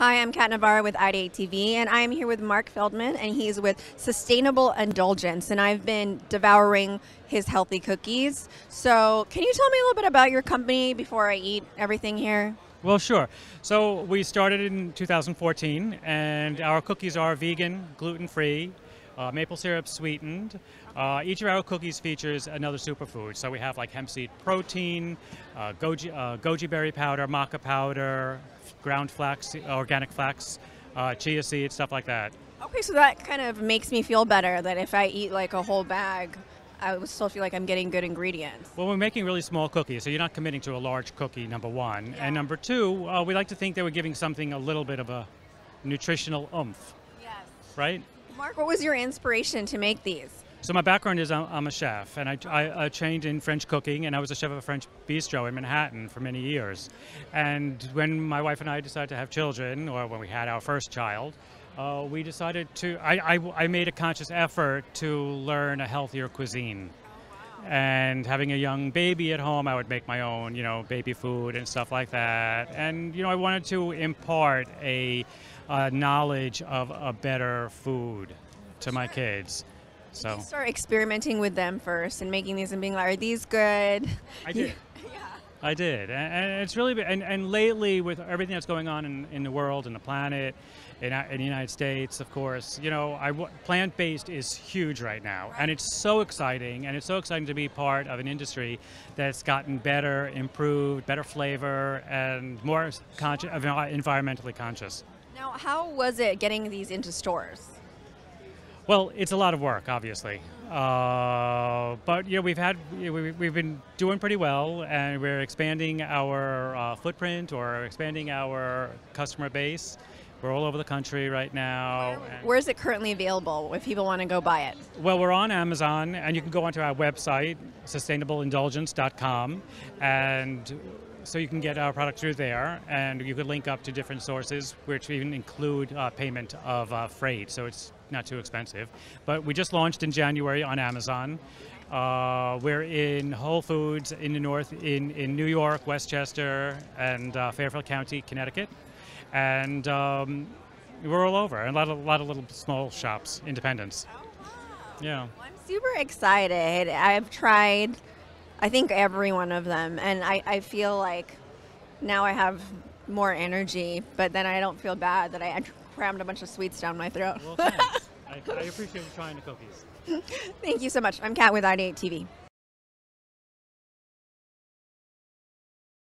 Hi, I'm Cat Navarro with IdeateTV, and I am here with Mark Feldman, and he's with Sustainable Indulgence, and I've been devouring his healthy cookies. So, can you tell me a little bit about your company before I eat everything here? Well, sure. So we started in 2014, and our cookies are vegan, gluten-free, uh, maple syrup sweetened. Uh, each of our cookies features another superfood. So we have like hemp seed protein, uh, goji, uh, goji berry powder, maca powder, ground flax, organic flax, uh, chia seeds, stuff like that. Okay, so that kind of makes me feel better that if I eat like a whole bag, I would still feel like I'm getting good ingredients. Well, we're making really small cookies, so you're not committing to a large cookie, number one. Yeah. And number two, uh, we like to think that we're giving something a little bit of a nutritional oomph. Yes. Right? Mark, what was your inspiration to make these? So my background is I'm, a chef, and I, I, I, trained in French cooking, and I was a chef of a French bistro in Manhattan for many years. And when my wife and I decided to have children, or when we had our first child, uh, we decided to. I, I, I made a conscious effort to learn a healthier cuisine. And having a young baby at home, I would make my own, you know, baby food and stuff like that. And you know, I wanted to impart a uh, knowledge of a better food to my kids. So you start experimenting with them first and making these and being like, are these good? I did. yeah. I did, and, it's really and, and lately with everything that's going on in, in the world and the planet, in, in the United States, of course, you know, I, plant-based is huge right now, and it's so exciting, and it's so exciting to be part of an industry that's gotten better, improved, better flavor, and more conscious, uh, environmentally conscious. Now, how was it getting these into stores? Well, it's a lot of work, obviously. Uh, but you know, we've had we've been doing pretty well, and we're expanding our uh, footprint or expanding our customer base. We're all over the country right now. Where is it currently available if people want to go buy it? Well, we're on Amazon, and you can go onto our website, sustainableindulgence.com, and so you can get our product through there, and you could link up to different sources, which even include uh, payment of uh, freight, so it's not too expensive. But we just launched in January on Amazon. Uh, we're in Whole Foods in the north, in, in New York, Westchester, and uh, Fairfield County, Connecticut, and um, we're all over. And a lot of a lot of little small shops, independents. Oh, wow. Yeah. Well, I'm super excited. I've tried I think every one of them. And I, I feel like now I have more energy, but then I don't feel bad that I crammed a bunch of sweets down my throat. Well, thanks. I, I appreciate you trying the cookies. Thank you so much. I'm Cat with IdeateTV.